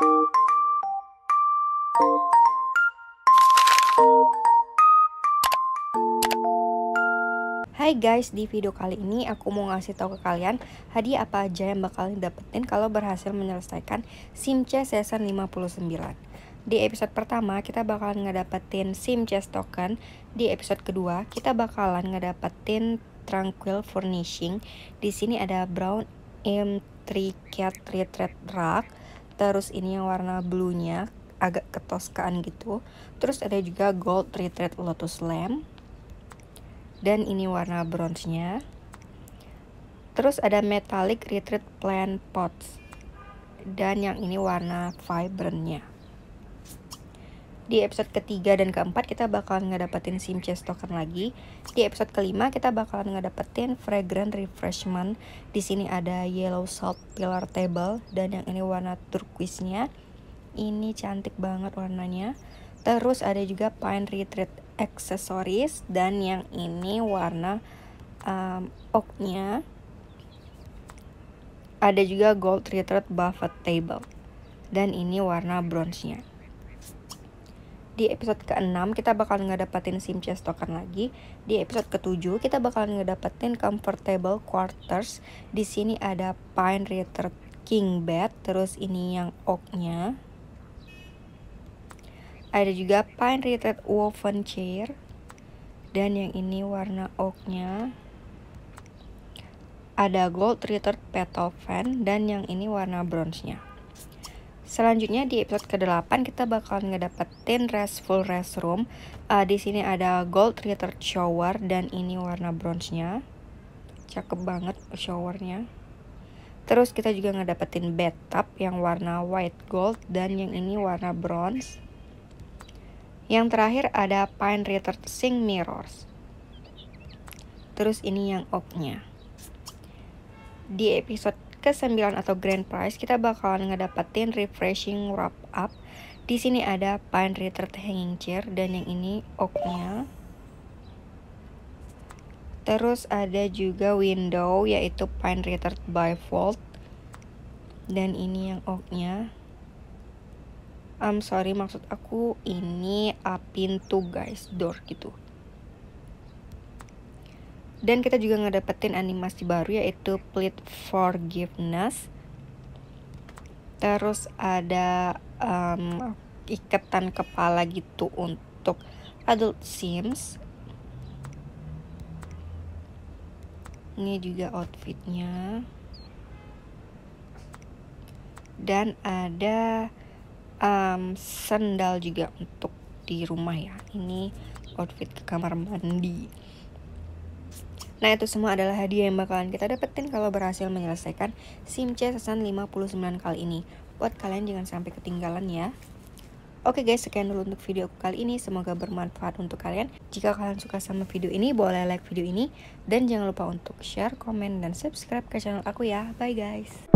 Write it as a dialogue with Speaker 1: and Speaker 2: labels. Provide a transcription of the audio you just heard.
Speaker 1: Hai guys, di video kali ini aku mau ngasih tahu ke kalian hadiah apa aja yang bakal dapetin kalau berhasil menyelesaikan SIM C Season 59. Di episode pertama kita bakalan ngedapetin SIM C token, di episode kedua kita bakalan ngedapetin Tranquil Furnishing. Di sini ada Brown M3 Cat Retreat Rug, terus ini yang warna blue-nya agak ketoskaan gitu. Terus ada juga Gold Retreat Lotus Lamp dan ini warna bronze-nya. Terus ada metallic retreat plant pots dan yang ini warna vibrant-nya. Di episode ketiga dan keempat kita bakalan ngedapetin sim chest token lagi. Di episode kelima kita bakalan ngedapetin fragrant refreshment. Di sini ada yellow salt pillar table dan yang ini warna turquoise-nya. Ini cantik banget warnanya. Terus ada juga pine retreat accessories dan yang ini warna um, oaknya. Ada juga gold retreat buffet table dan ini warna bronze-nya di episode ke-6 kita bakal ngedapetin sim chest token lagi. Di episode ke-7 kita bakal ngedapetin comfortable quarters. Di sini ada pine retreat king bed, terus ini yang oaknya. Ada juga pine retreat woven chair. Dan yang ini warna oaknya. Ada gold retreat petal fan dan yang ini warna bronze-nya. Selanjutnya di episode ke-8 kita bakal ngedapetin restful restroom. Uh, di sini ada gold retreat shower dan ini warna bronze-nya. Cakep banget showernya. Terus kita juga ngedapetin bathtub yang warna white gold dan yang ini warna bronze. Yang terakhir ada pine retreat sink mirrors. Terus ini yang oak-nya. Di episode ke-9 atau grand prize kita bakalan ngedapetin refreshing wrap up. Di sini ada pine retreat hanging chair dan yang ini oaknya. Terus ada juga window yaitu pine retreat bifold dan ini yang oaknya. I'm sorry maksud aku ini pintu guys door gitu dan kita juga ngedapetin animasi baru yaitu Plead Forgiveness. Terus ada um, ikatan kepala gitu untuk adult sims. Ini juga outfitnya. Dan ada um, sandal juga untuk di rumah ya. Ini outfit ke kamar mandi Nah itu semua adalah hadiah yang bakalan kita dapetin kalau berhasil menyelesaikan SIM C season 59 kali ini. Buat kalian jangan sampai ketinggalan ya. Oke guys, sekian dulu untuk video kali ini. Semoga bermanfaat untuk kalian. Jika kalian suka sama video ini, boleh like video ini. Dan jangan lupa untuk share, komen, dan subscribe ke channel aku ya. Bye guys.